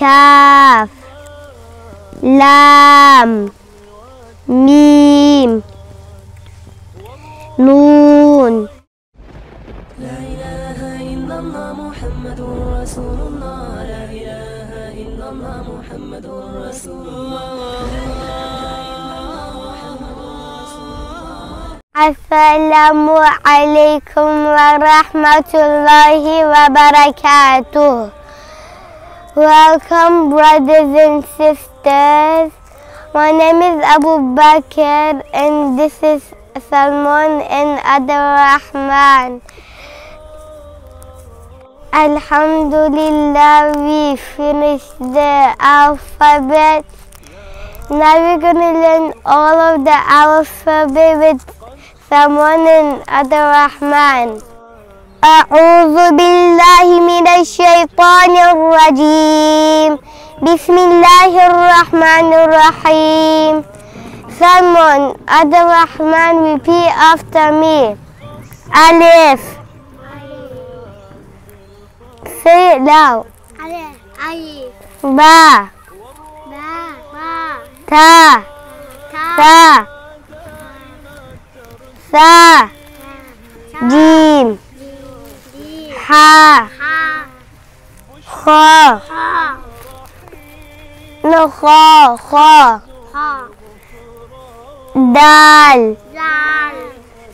كاف لام ميم نون لا إله إلا الله محمد رسول الله لا إله إلا الله محمد رسول السلام عليكم ورحمة الله وبركاته Welcome brothers and sisters. My name is Abu Bakr and this is Salman and Adar Rahman. Alhamdulillah, we finished the alphabet. Now we're gonna learn all of the alphabet with Salman and Adar Rahman. أعوذ بالله من الشيطان الرجيم. بسم الله الرحمن الرحيم. ثمن أدر الرحمن وفي أفتمي ألف سي لاو با تا تا سا جيم حا خا. نخا خا. دال.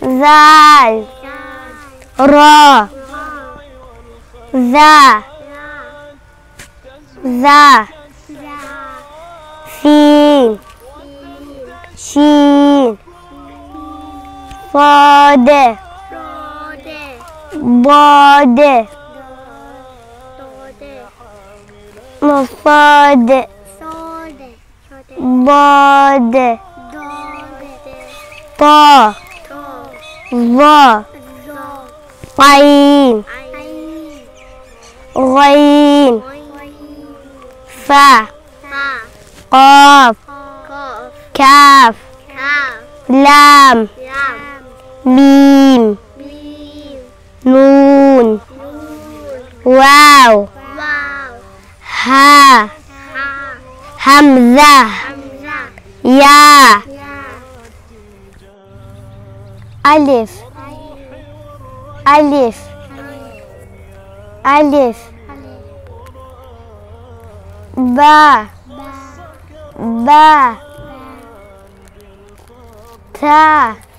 زال. را. ذا ذا سين شين صاد Dal. Ra. Ha. Za. Ra. Za. Za. Sin. Sin. Shin. Sad. Rode. نون. واو. ها. همزة يا. ألف. ألف. ألف. با. با. تا.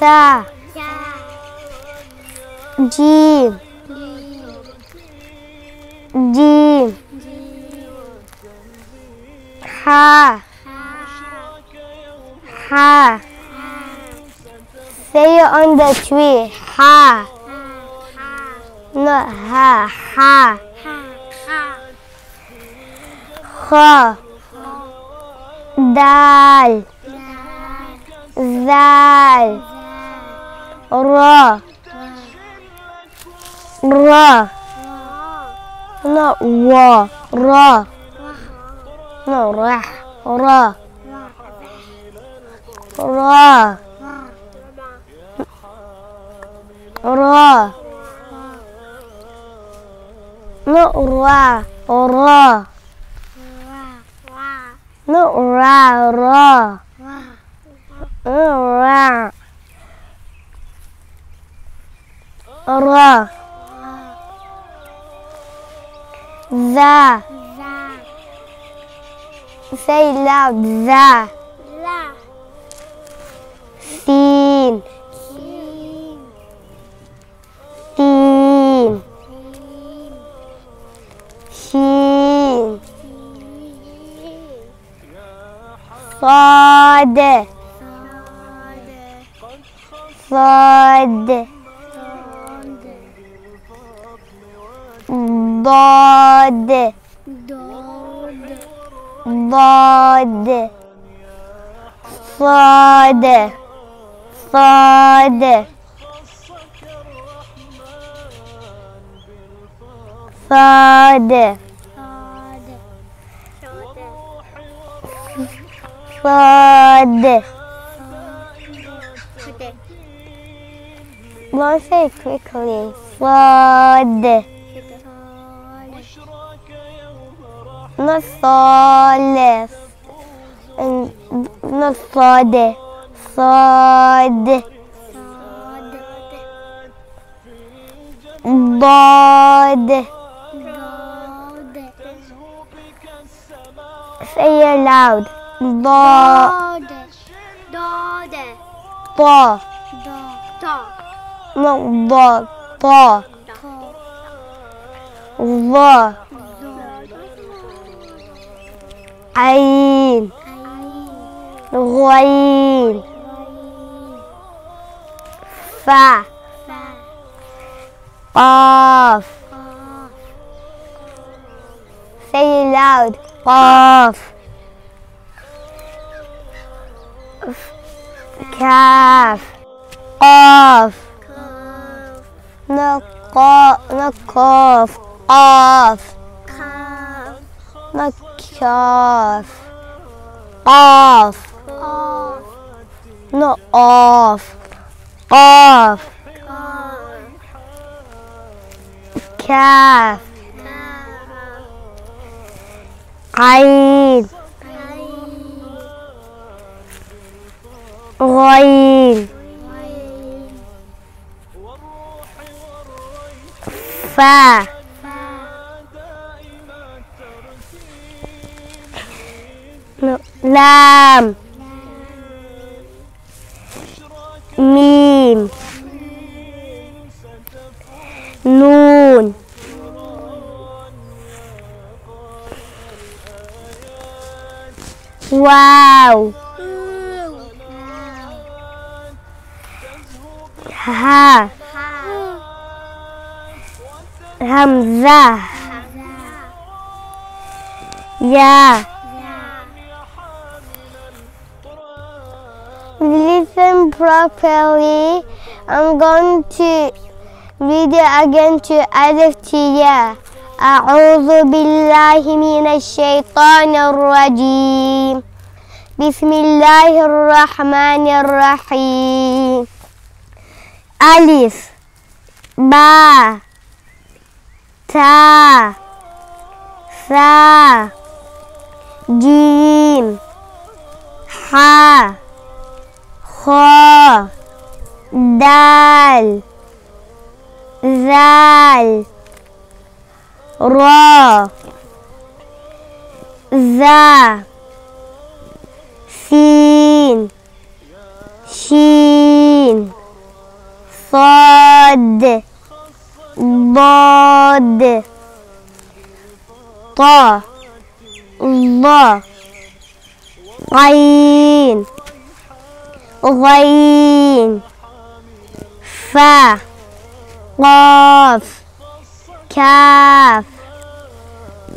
Nun. Wow. Wow. Ha. Ha. Ha. Ha. Say it on the tree. Ha. Not ha. Ha. Kha. Dal. Zal. Ra. Ra. Not wa. Ra. No, ra. Ra. Ra. Ra. No, ra. Ra. No, ra. Ra. Ra. را. ذا. say loud ذا. سين. سين. سين. صاد صاد. صاد. Dad. Dad. Sad. Sad. Sad. Sad. Don't say quickly. Sad. Nasale. Nasade. Sade. Dode. Say it loud. Dode. Dode. Paw. Dog. No, dog. Paw. Paw. عين غين فا قاف say it loud قاف كاف قاف نقا نقاف قاف نكاف قاف نقاف قاف كاف عين غين فا لام ميم نون واو ها همزة يا Listen properly. I'm going to read it again to Alif to Ya. أعوذ بالله من الشيطان الرجيم بسم الله الرحمن الرحيم ألف با تا ثا جيم حا خا دال ذال را ذا سين شين صاد ضاد طا ضا عين. غين فا قاف كاف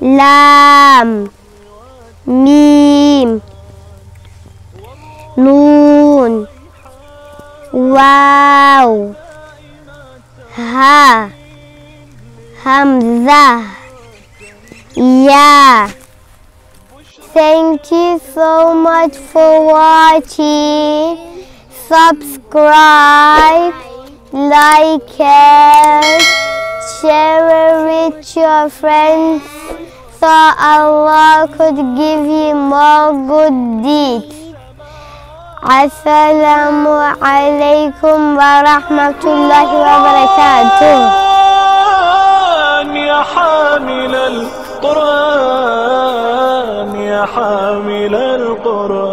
لام ميم نون واو ها همزة يا Thank you so much for watching. Subscribe, like it, share it with your friends so Allah could give you more good deeds. Alaikum wa rahmatullahi wa barakatuh. يا حامل القرآن يا حامل القرآن